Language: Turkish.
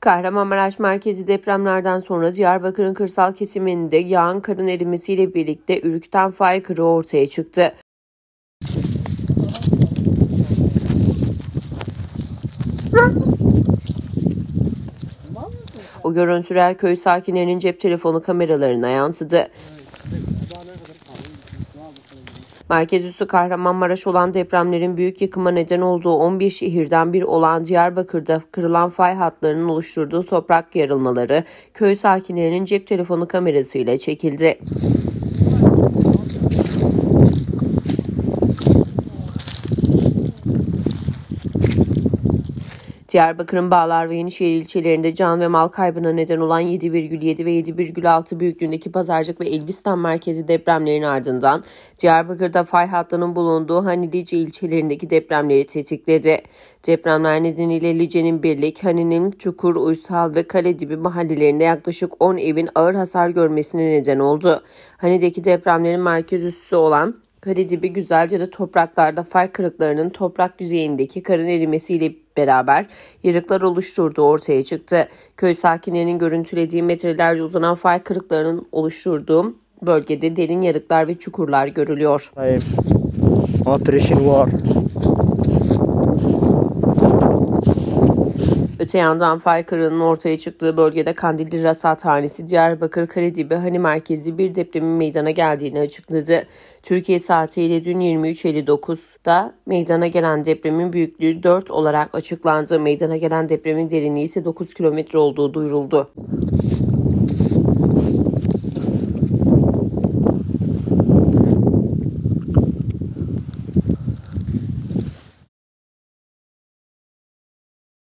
Kahramanmaraş merkezi depremlerden sonra Diyarbakır'ın kırsal kesiminde yağan karın erimesiyle birlikte ürküten fay kırığı ortaya çıktı. O görüntüler köy sakinlerinin cep telefonu kameralarına yansıdı. Merkez üssü Kahramanmaraş olan depremlerin büyük yıkıma neden olduğu 11 şehirden bir olan Diyarbakır'da kırılan fay hatlarının oluşturduğu toprak yarılmaları köy sakinlerinin cep telefonu kamerasıyla çekildi. Diyarbakır'ın Bağlar ve Yenişehir ilçelerinde can ve mal kaybına neden olan 7,7 ve 7,6 büyüklüğündeki Pazarcık ve Elbistan merkezi depremlerin ardından Diyarbakır'da fay hattının bulunduğu Hanidice ilçelerindeki depremleri tetikledi. Depremler nedeniyle Lice'nin Birlik, Hani'nin Çukur, Uysal ve Kaledibi mahallelerinde yaklaşık 10 evin ağır hasar görmesine neden oldu. Hani'deki depremlerin merkez üssü olan Karidibi Güzelce'de topraklarda fay kırıklarının toprak yüzeyindeki karın erimesiyle beraber yarıklar oluşturduğu ortaya çıktı. Köy sakinlerinin görüntülediği metrelerce uzanan fay kırıklarının oluşturduğu bölgede derin yarıklar ve çukurlar görülüyor. Hayır. Attrition Öte yandan fay kırığının ortaya çıktığı bölgede Kandilli Rasathanesi Diyarbakır Karadibi Hani merkezli bir depremin meydana geldiğini açıkladı. Türkiye saatiyle dün 23.59'da meydana gelen depremin büyüklüğü 4 olarak açıklandı. Meydana gelen depremin derinliği ise 9 kilometre olduğu duyuruldu.